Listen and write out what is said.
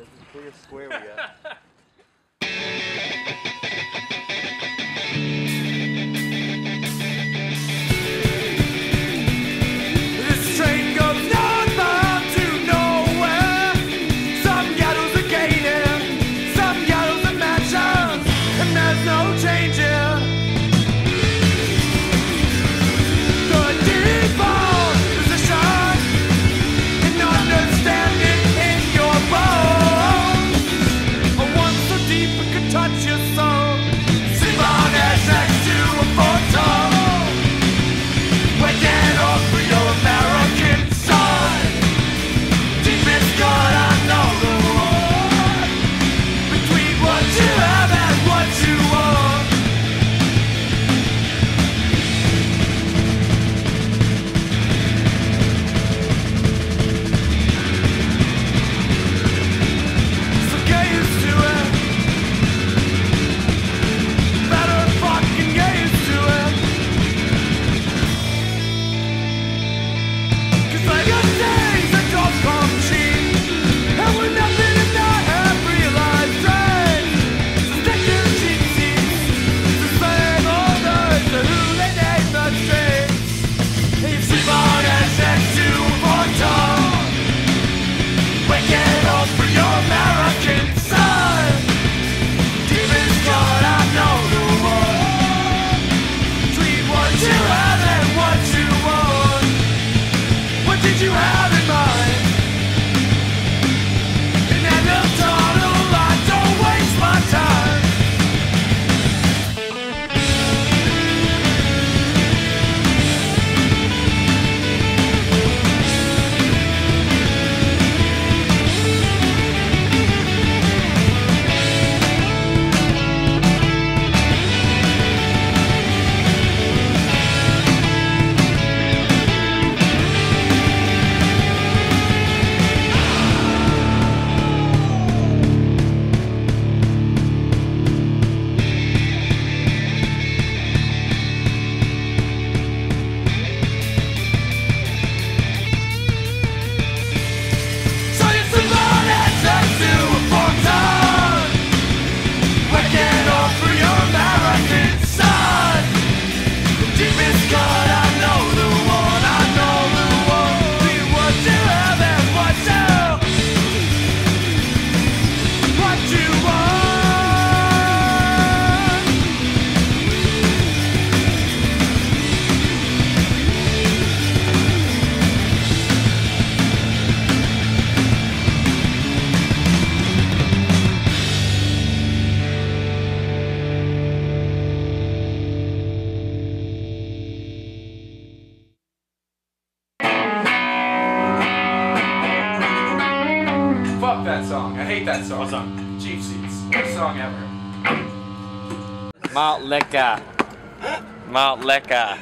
this is the clearest square we got. Fuck that song. I hate that song. What song? Cheap Seats. Best song ever. Mount Liquor. Mount Liquor.